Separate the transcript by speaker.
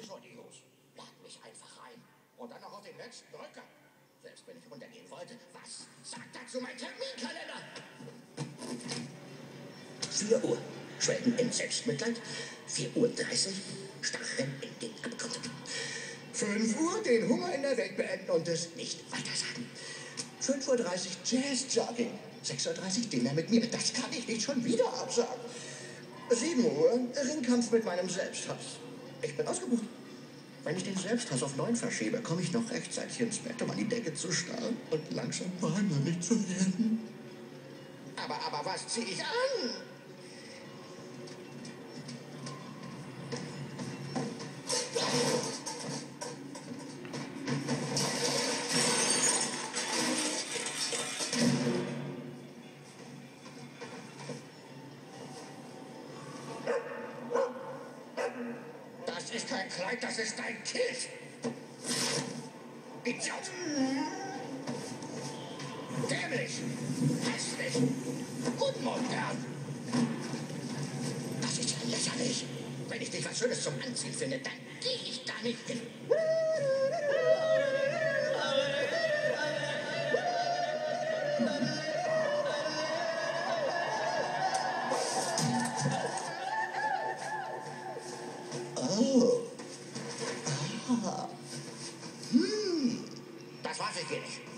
Speaker 1: die Schottigos. Lad mich einfach rein. Und dann noch auf den letzten Drücker. Selbst wenn ich runtergehen wollte, was sagt dazu mein Terminkalender? 4 Uhr. Schwelgen in Selbstmitleid. 4 Uhr 30. Starren in den Abgrund. 5 Uhr den Hunger in der Welt beenden und es nicht weitersagen. 5.30 Uhr Jazz-Jogging. 6.30 Uhr Dinner mit mir. Das kann ich nicht schon wieder absagen. 7 Uhr Ringkampf mit meinem Selbsthass. Ich bin ausgebucht. Wenn ich den Selbsthass auf 9 verschiebe, komme ich noch rechtzeitig ins Bett, um an die Decke zu starren und langsam wahnsinnig zu werden. Aber, aber was ziehe ich an? Das ist kein Kleid, das ist dein Kiss. Idiot! Dämlich! Hässlich! Unmodern! Das ist ja lächerlich! Wenn ich nicht was Schönes zum Anziehen finde, dann gehe ich da nicht hin. trafficking.